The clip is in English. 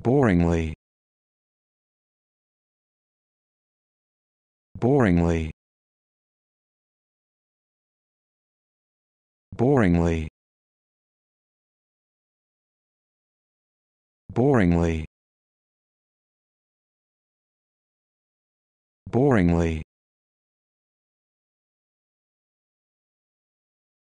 boringly. Boringly. Boringly. Boringly. Boringly.